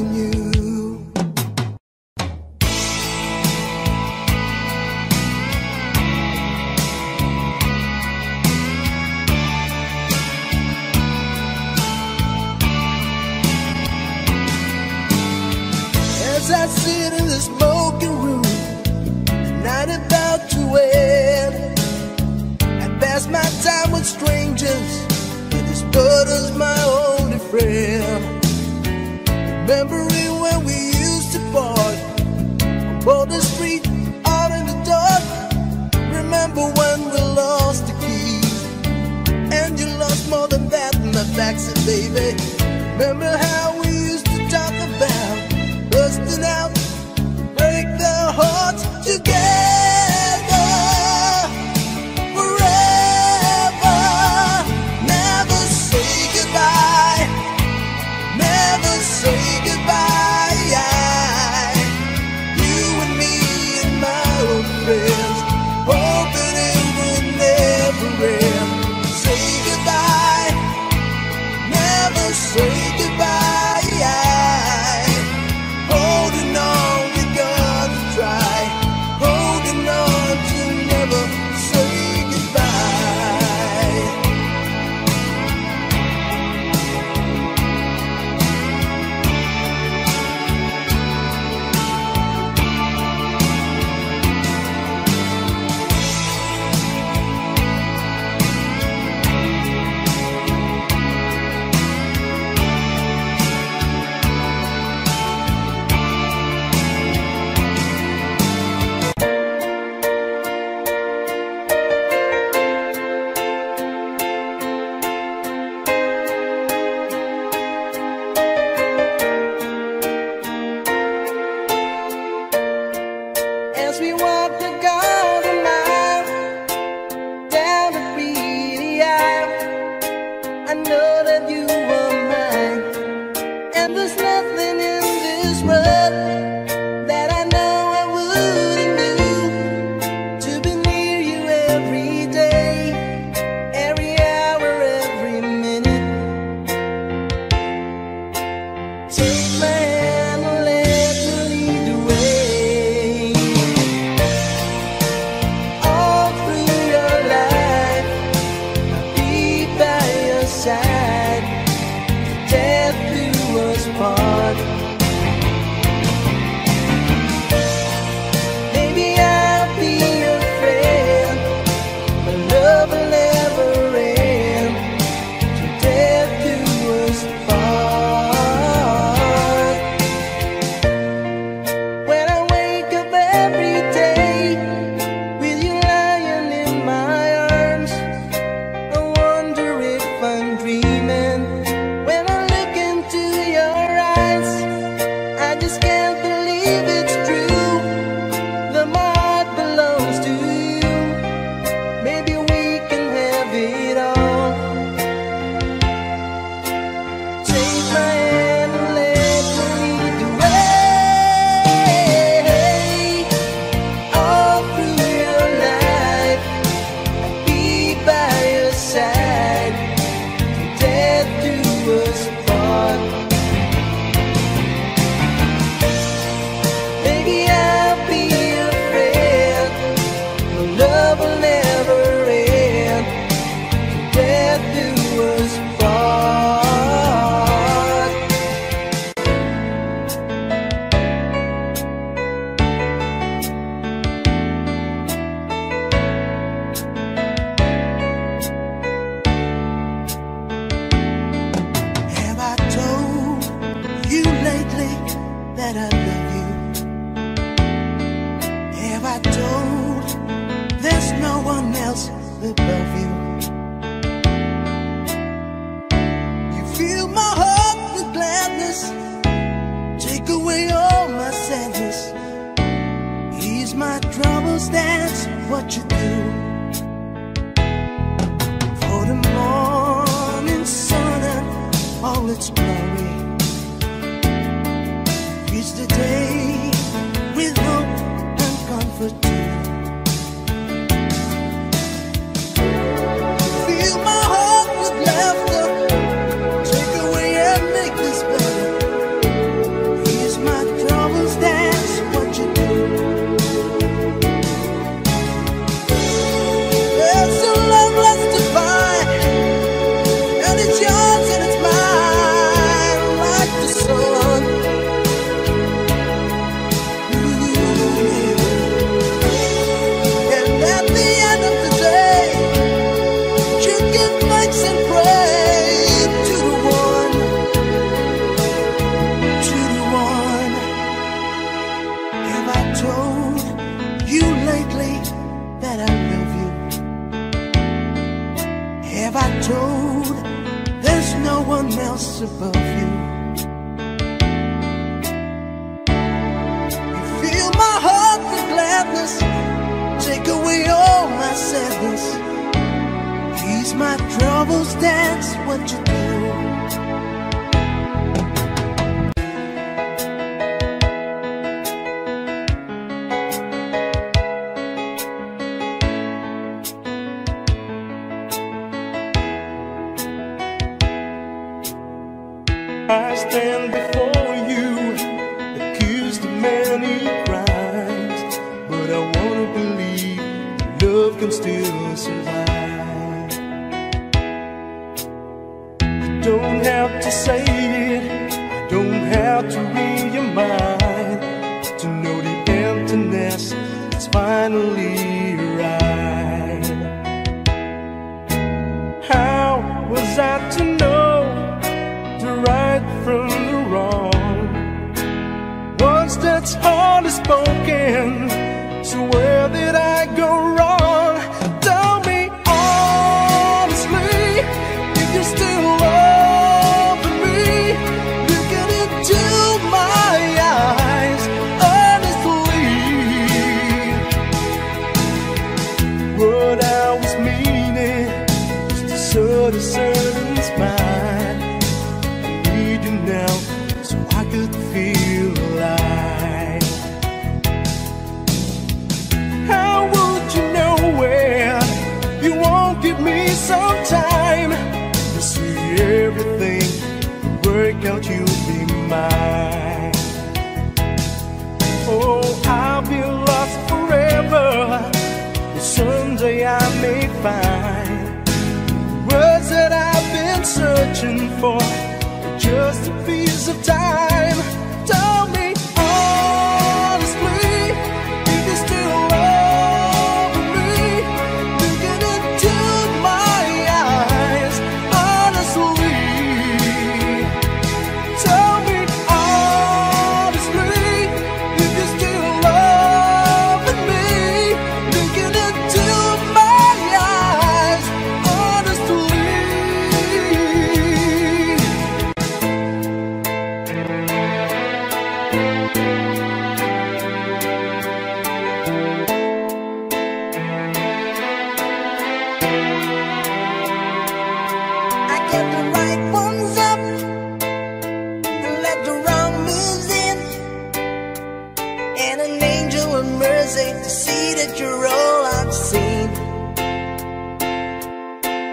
Loving you. Take my told you lately that I love you? Have I told there's no one else above you? You fill my heart with gladness, take away all my sadness. Ease my troubles, that's what you do.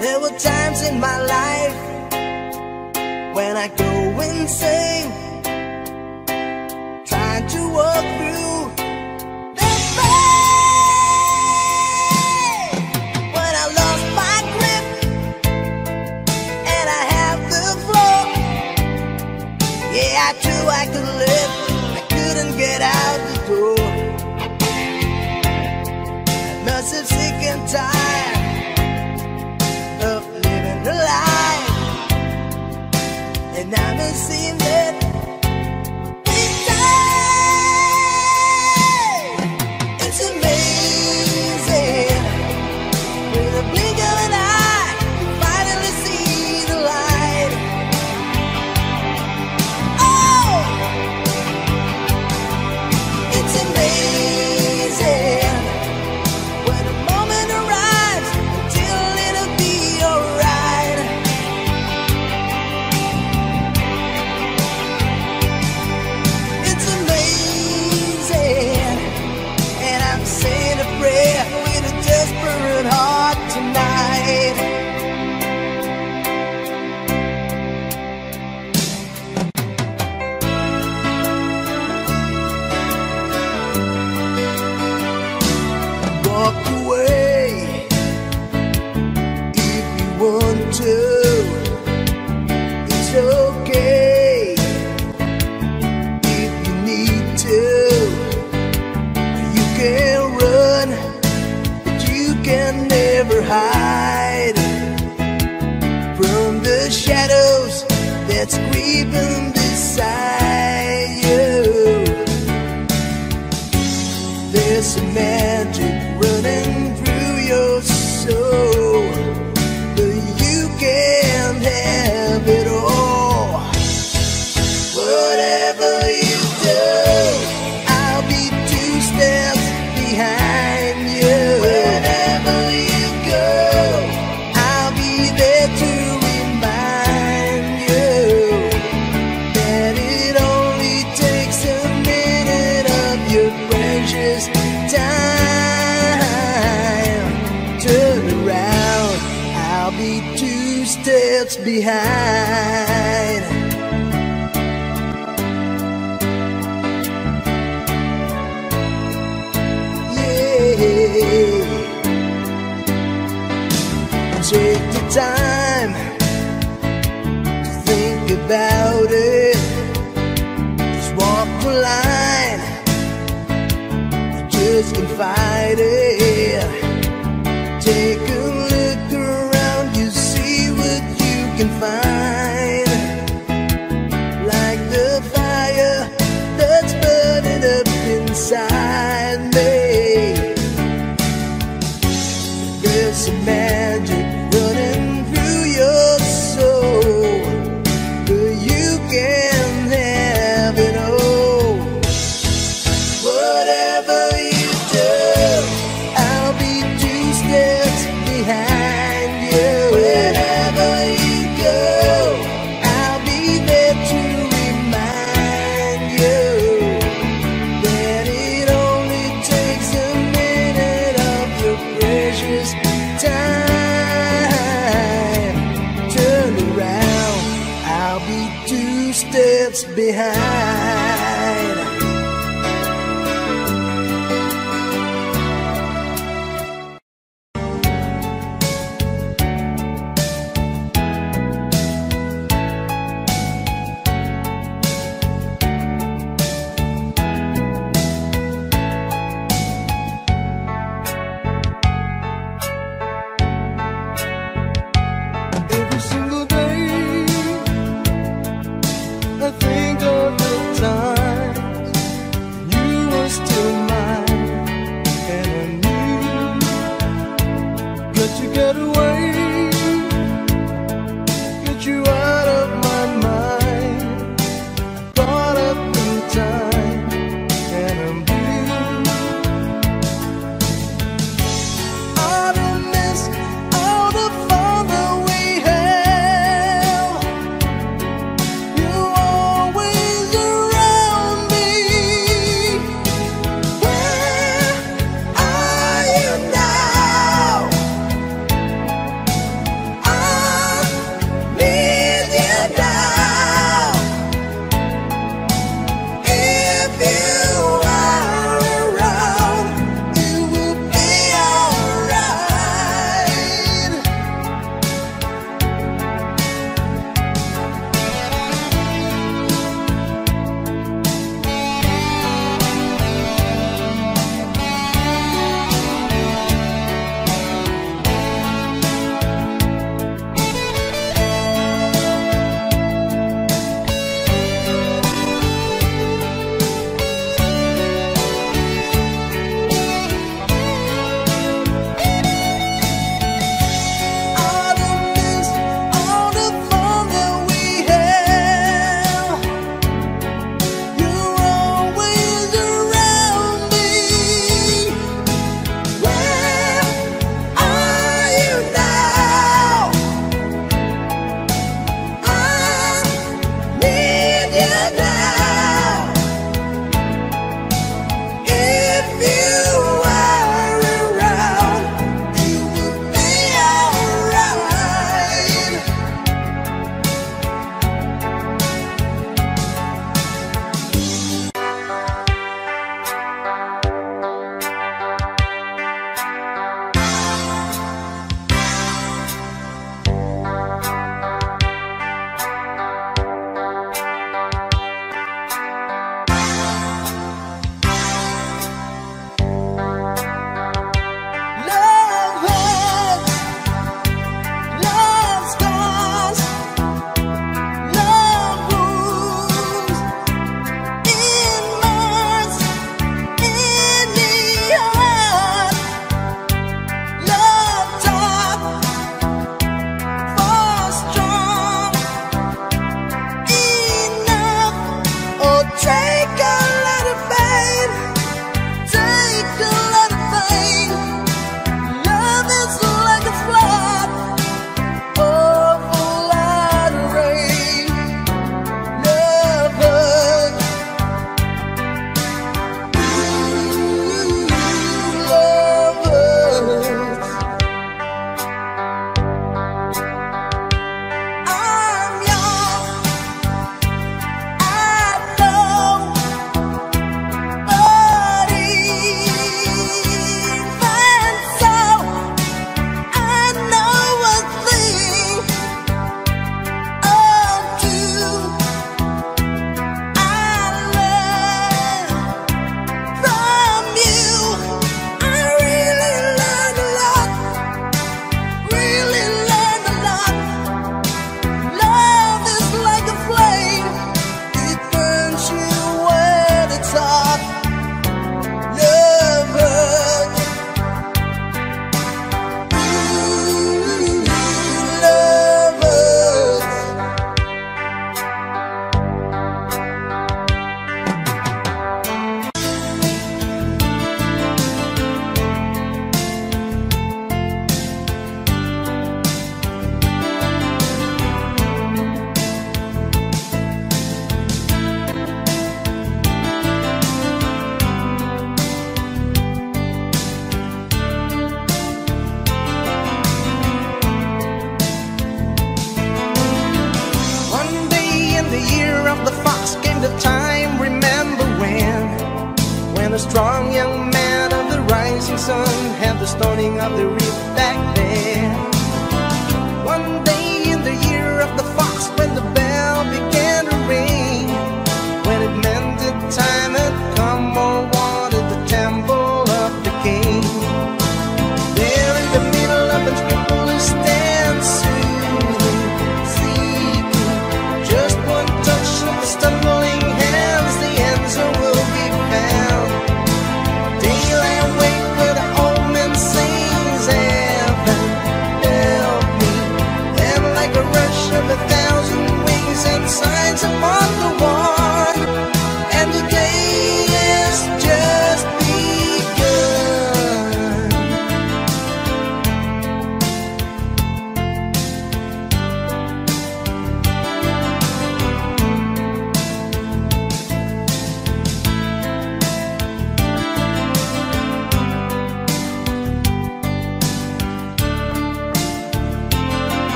There were times in my life when I go insane, trying to walk through.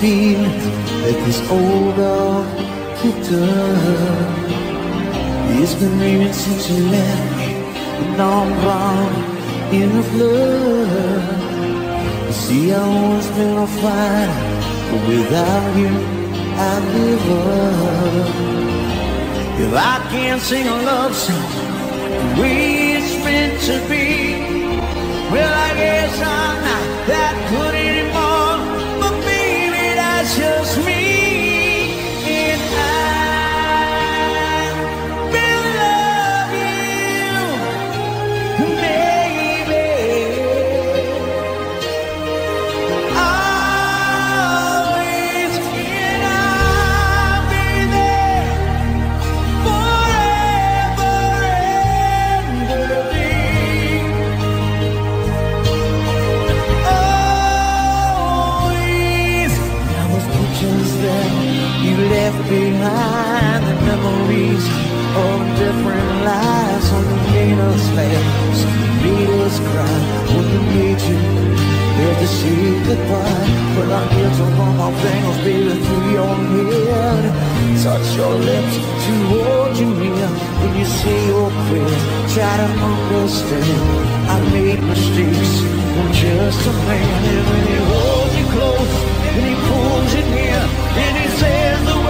feel that this old dog Victor He's been rearing since you left me And I'm wrong in a flood You see I always been on fire But without you I give up. If I can't sing a love song The way it's meant to be volcanoes flames Beatles cry when you need you There's to sheep goodbye. But I'm here to run my fingers baby through your head. Touch your lips to hold you near. When you say your prayers Try to understand. I made mistakes I'm just a man. And when he holds you close And he pulls you near And he says the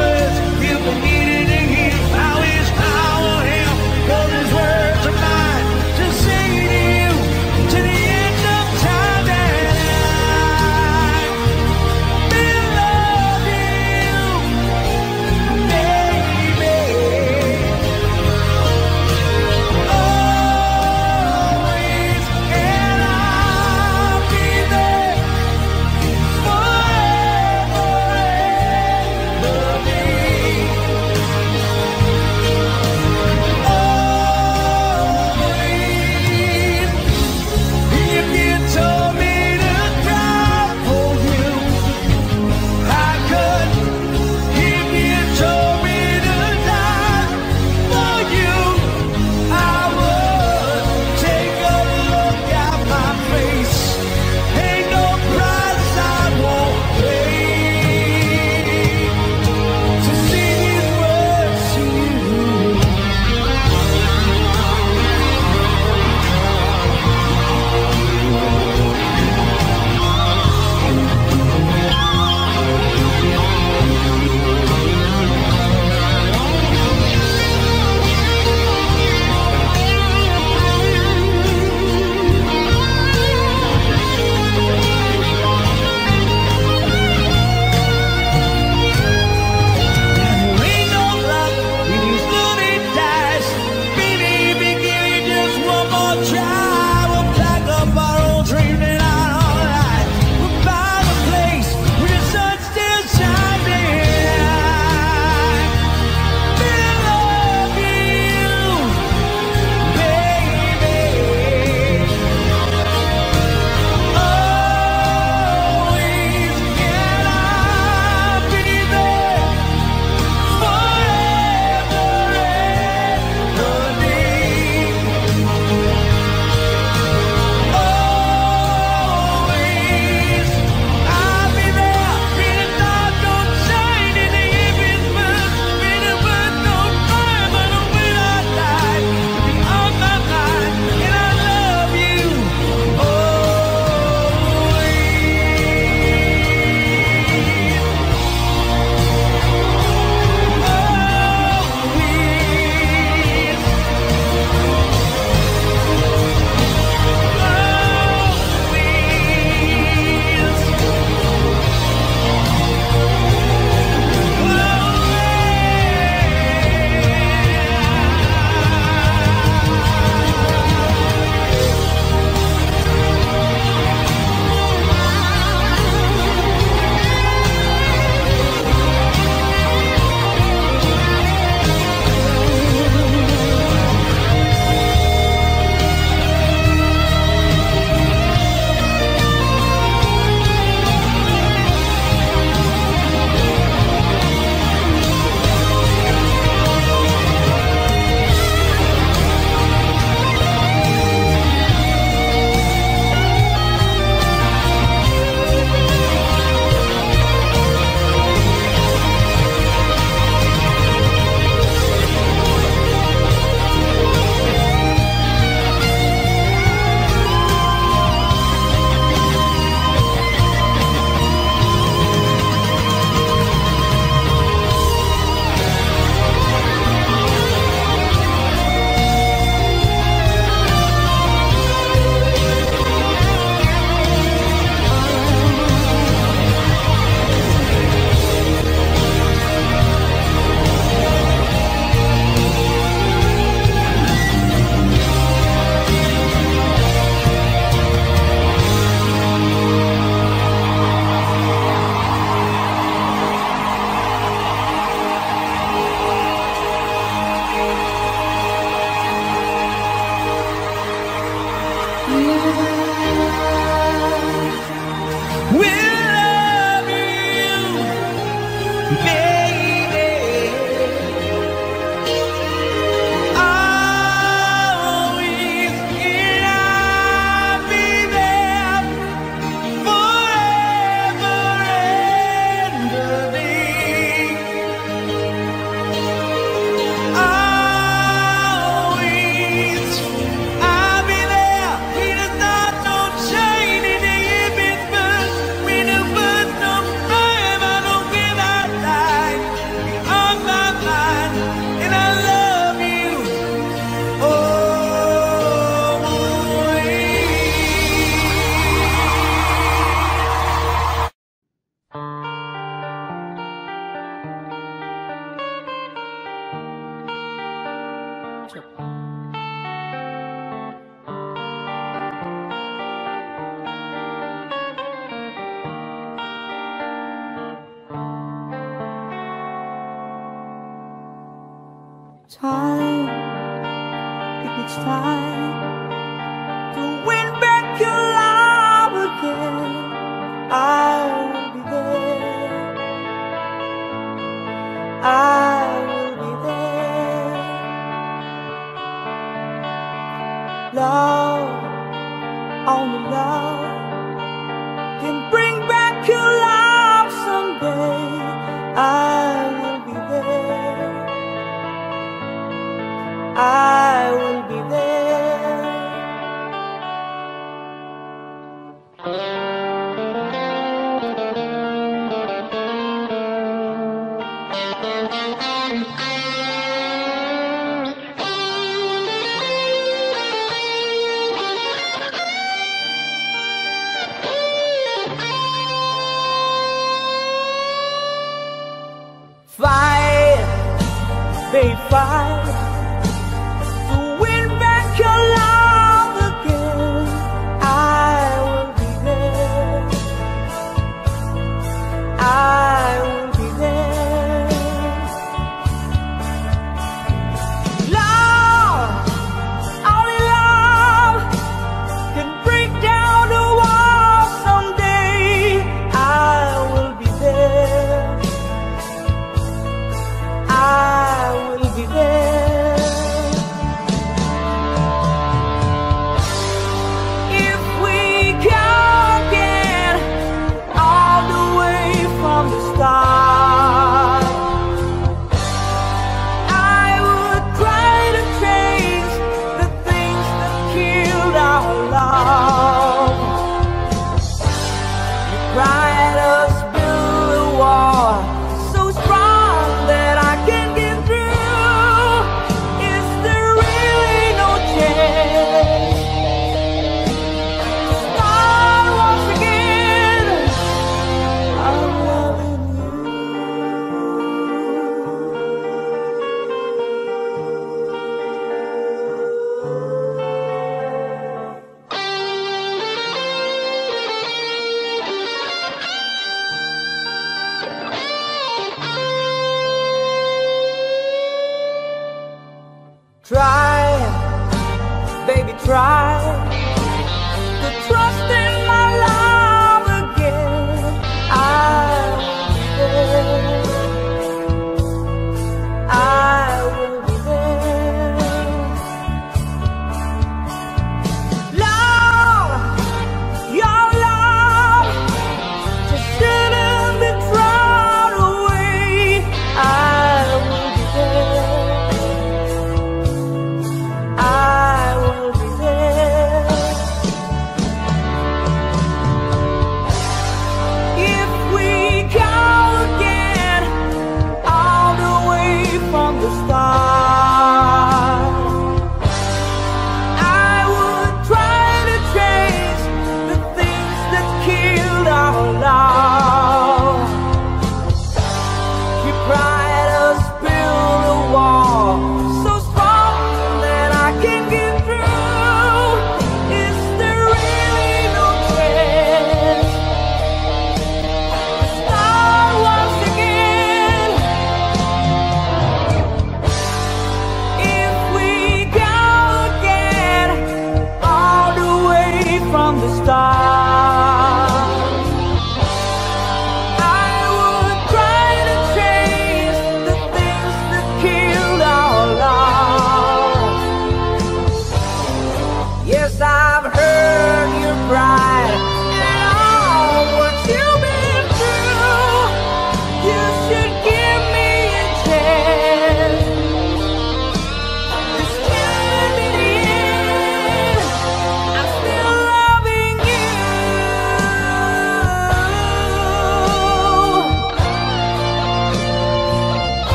I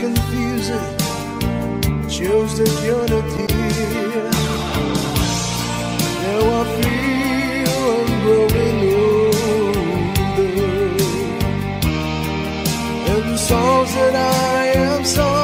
confusing shows the you're. Now I feel I'm growing older, and the songs that I am sung.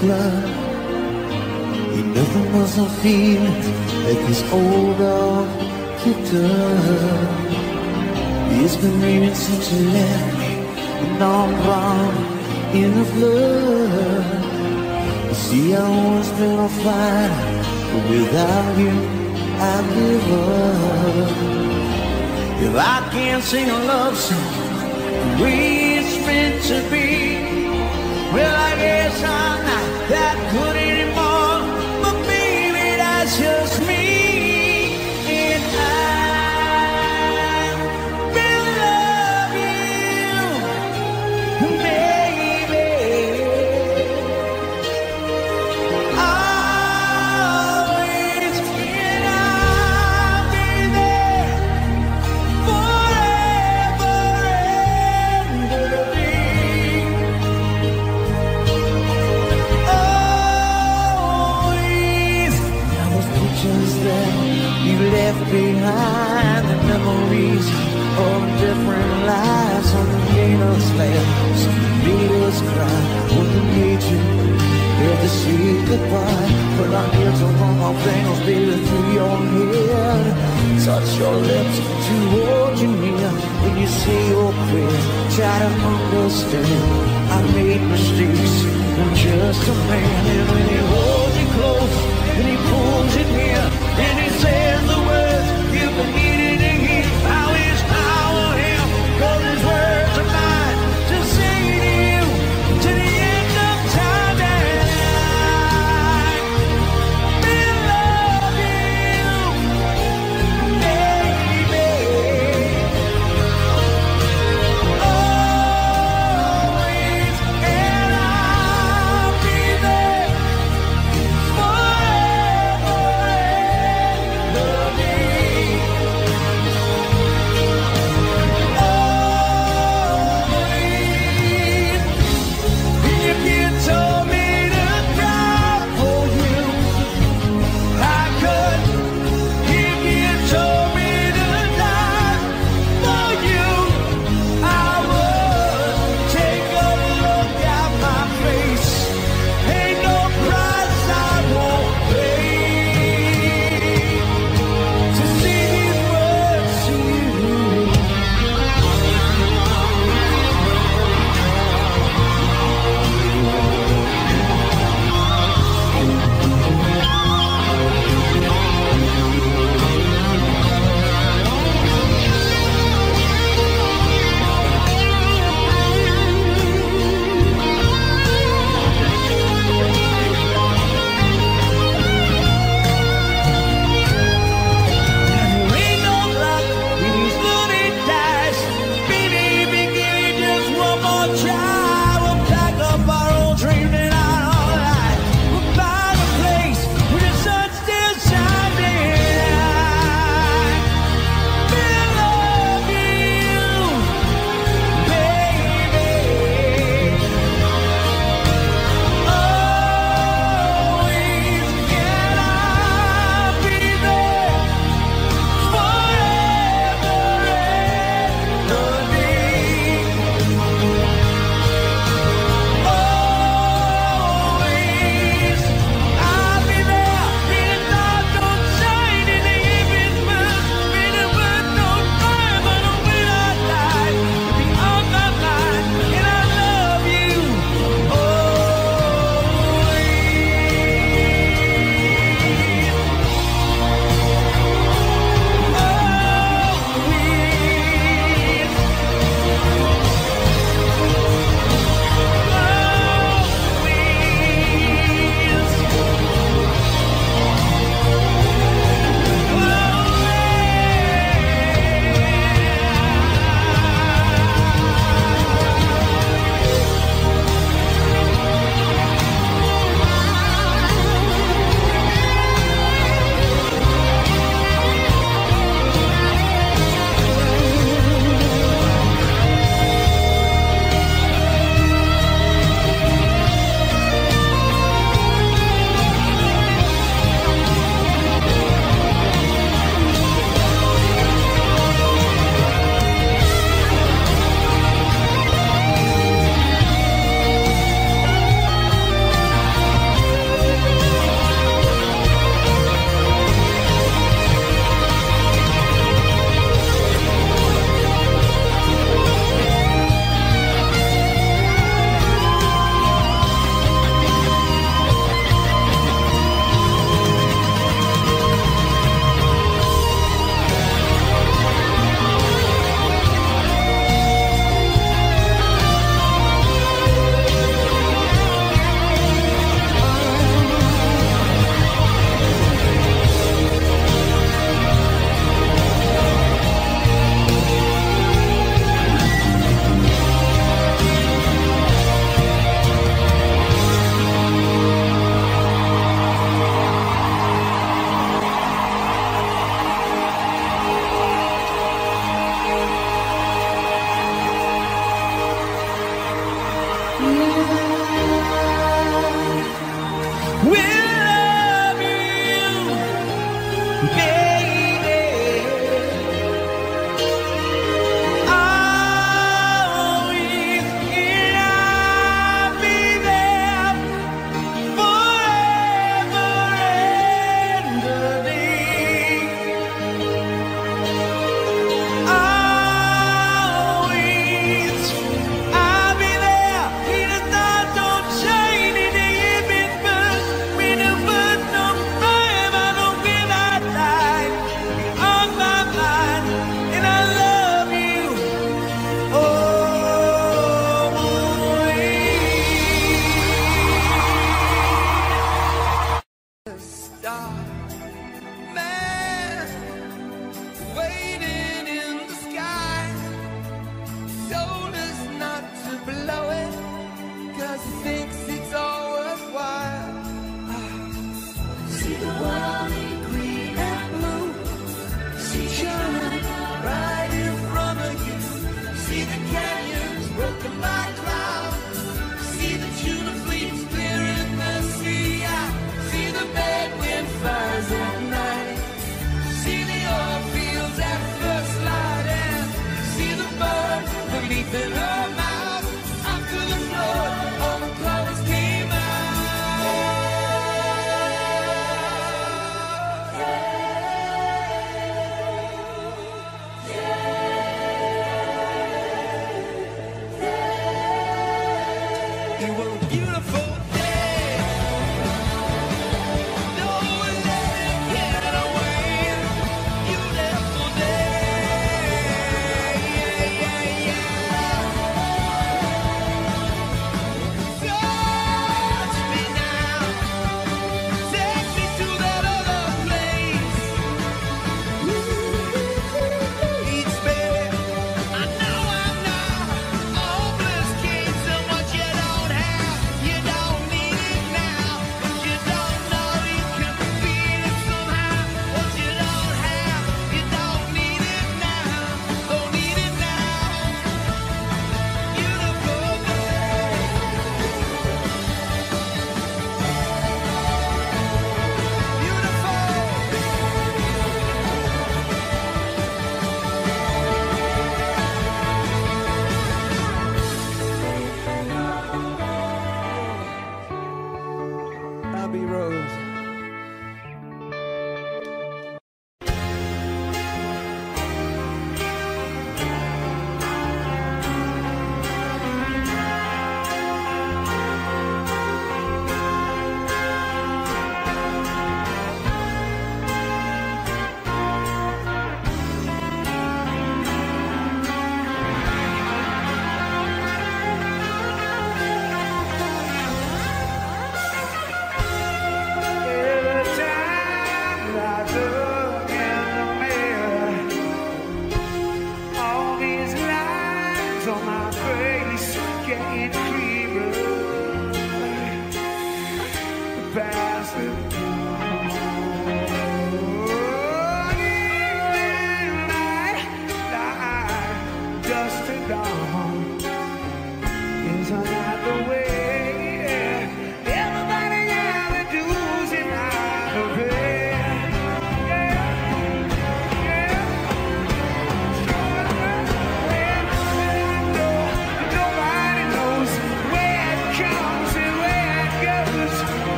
glove He never was a fiend that this old dog kicked up He's been raining since he left me And I'm wrong in a flood. You see I always been a fight, But without you I give up. If I can't sing a love song The way it's meant to be? Well, I guess I'm not that good anymore. goodbye. But I'm here to run all things through your head Touch your lips to hold you near When you say you're Try to understand. I made mistakes I'm just a man. And when he holds you close And he pulls you near And he says the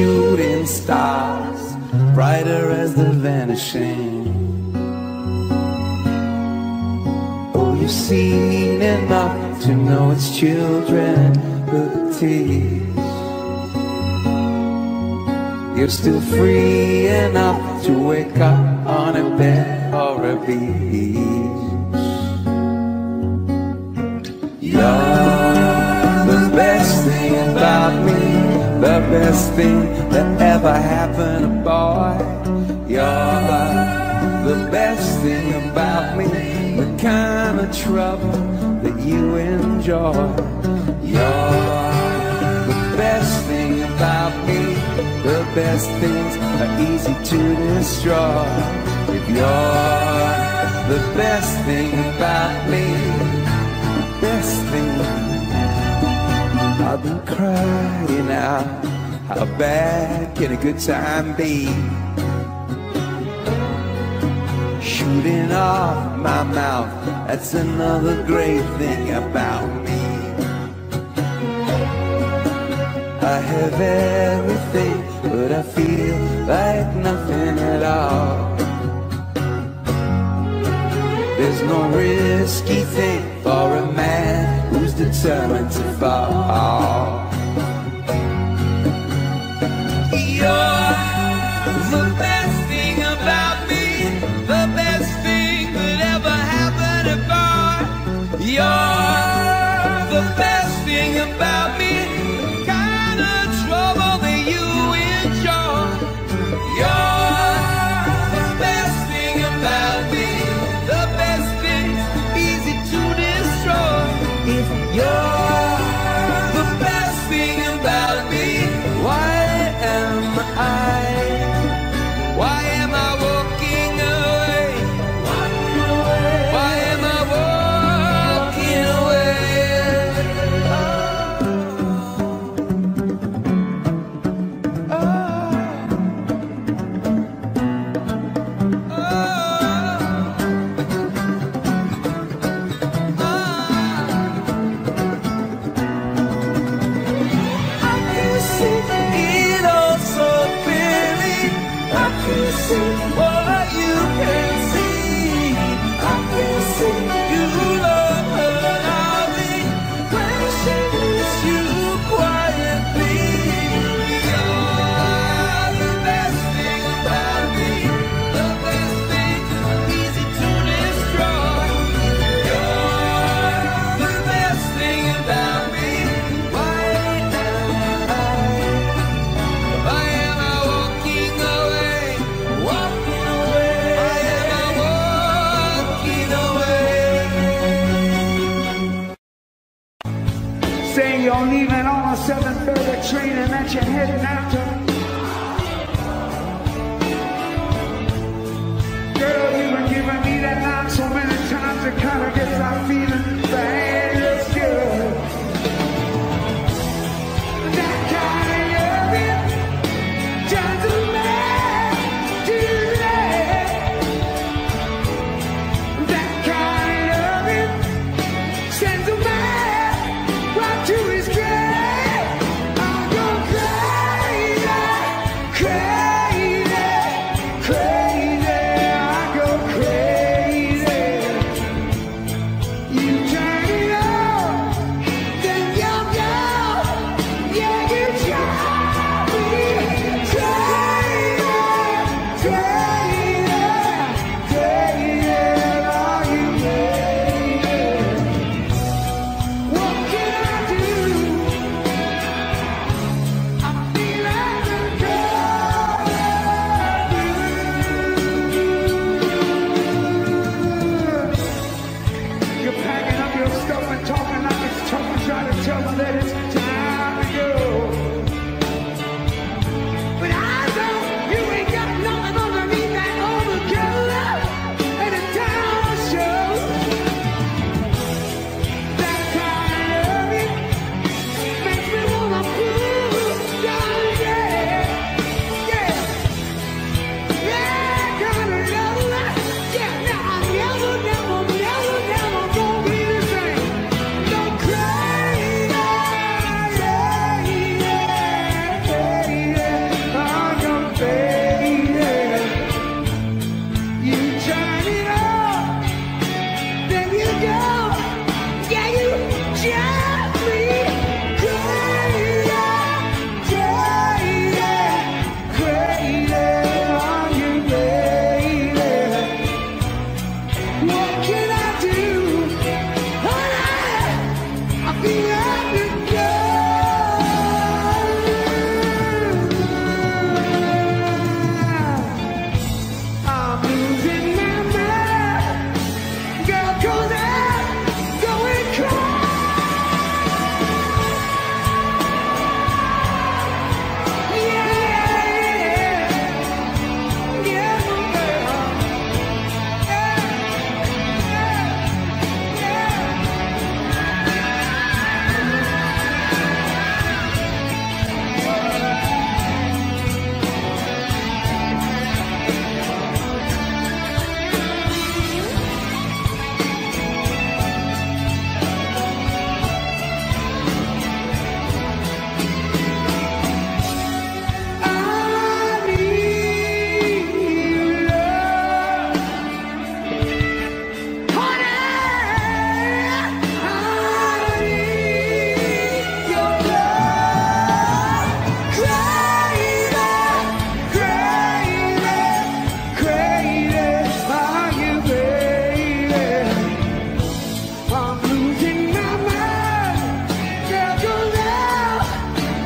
shooting stars, brighter as the vanishing. Oh, you've seen enough to know it's children liberties. You're still free enough to wake up on a bed or a beach. Best thing that ever happened, boy. You're the best thing about me, the kind of trouble that you enjoy. You're the best thing about me, the best things are easy to destroy. If you're the best thing about me, best thing. I've been crying out. How bad can a good time be? Shooting off my mouth. That's another great thing about me. I have everything, but I feel like nothing at all. There's no risky thing for a man who's determined to fall. You're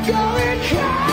going crazy,